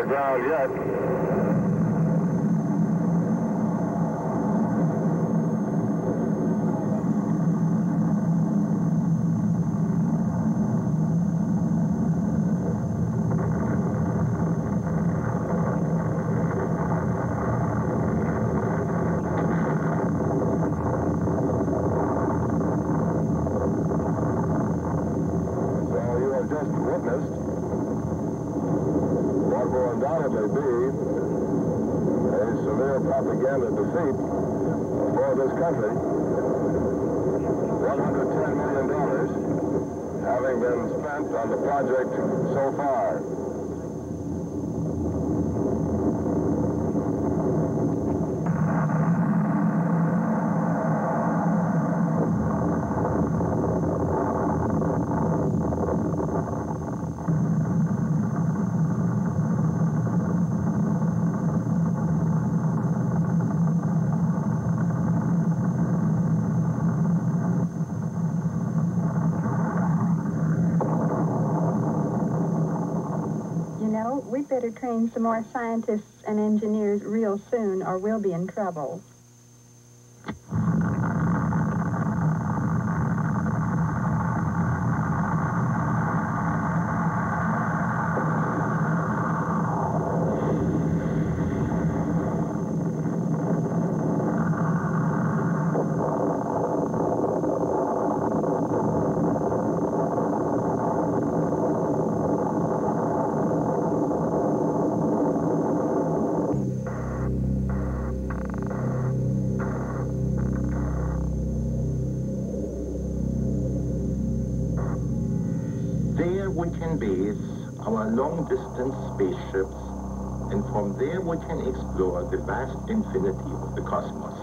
the ground yet. So you have just witnessed undoubtedly be a severe propaganda defeat for this country. $110 million having been spent on the project so far. Better train some more scientists and engineers real soon or we'll be in trouble. There we can base our long-distance spaceships, and from there we can explore the vast infinity of the cosmos.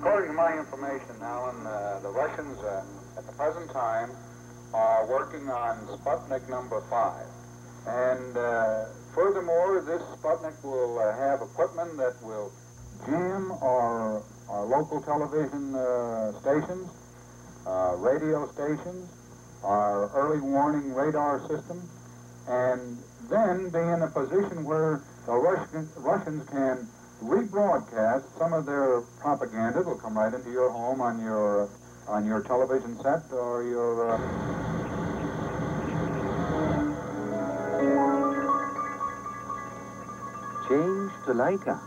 According to my information, Alan, uh, the Russians uh, at the present time are working on Sputnik number five. And uh, furthermore, this Sputnik will uh, have equipment that will jam our, our local television uh, stations, uh, radio stations, our early warning radar system, and then be in a position where the Russian, Russians can rebroadcast some of their propaganda. It'll come right into your home on your on your television set or your. Laika.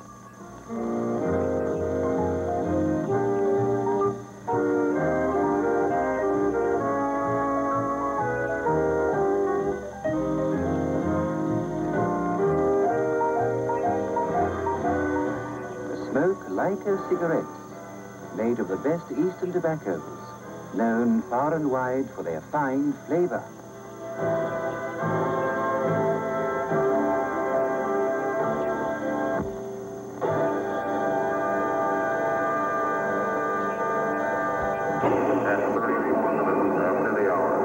Smoke Laika cigarettes, made of the best eastern tobaccos, known far and wide for their fine flavor. At 31 minutes after the hour.